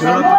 Good.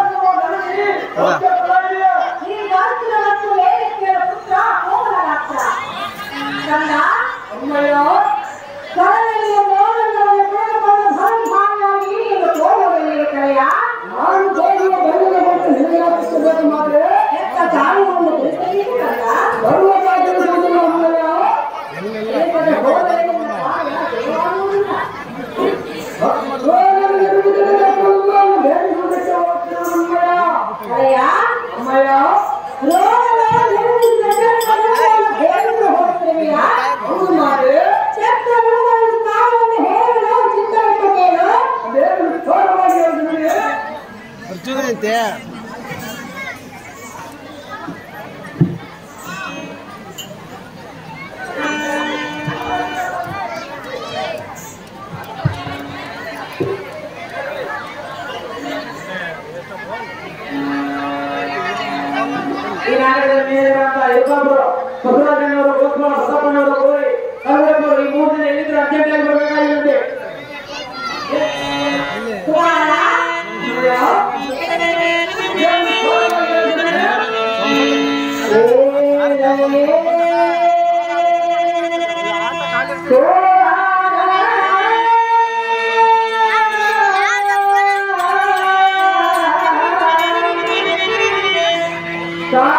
ಚೂರಂತೆ ಈ ನಾಟಕದ ಮೇಲೆ ಬಂದ ಯುವಕರು ಬಸವರಾಜನವರು ಗೋಸ್ವಾಮ ಬಸಪ್ಪನವರು ಕೋರಿ God.